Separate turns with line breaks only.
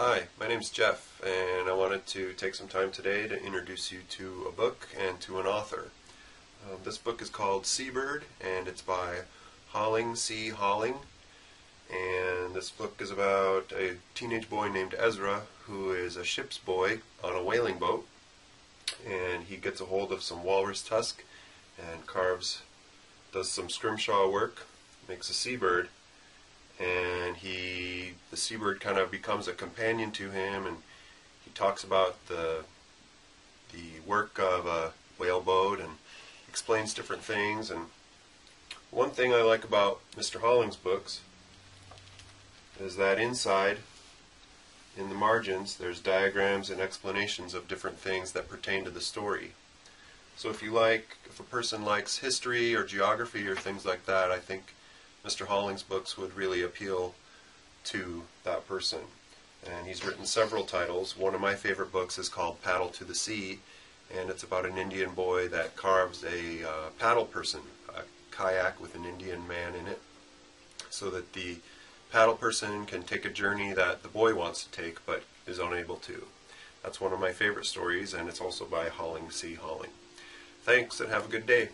Hi, my name's Jeff, and I wanted to take some time today to introduce you to a book and to an author. Um, this book is called Seabird, and it's by Holling C. Holling. And this book is about a teenage boy named Ezra who is a ship's boy on a whaling boat, and he gets a hold of some walrus tusk and carves, does some scrimshaw work, makes a seabird, seabird kind of becomes a companion to him and he talks about the the work of a whaleboat and explains different things and one thing I like about Mr. Holling's books is that inside in the margins there's diagrams and explanations of different things that pertain to the story. So if you like if a person likes history or geography or things like that, I think Mr. Holling's books would really appeal to that person. And he's written several titles. One of my favorite books is called Paddle to the Sea, and it's about an Indian boy that carves a uh, paddle person, a kayak with an Indian man in it, so that the paddle person can take a journey that the boy wants to take but is unable to. That's one of my favorite stories, and it's also by Holling C. Holling. Thanks, and have a good day.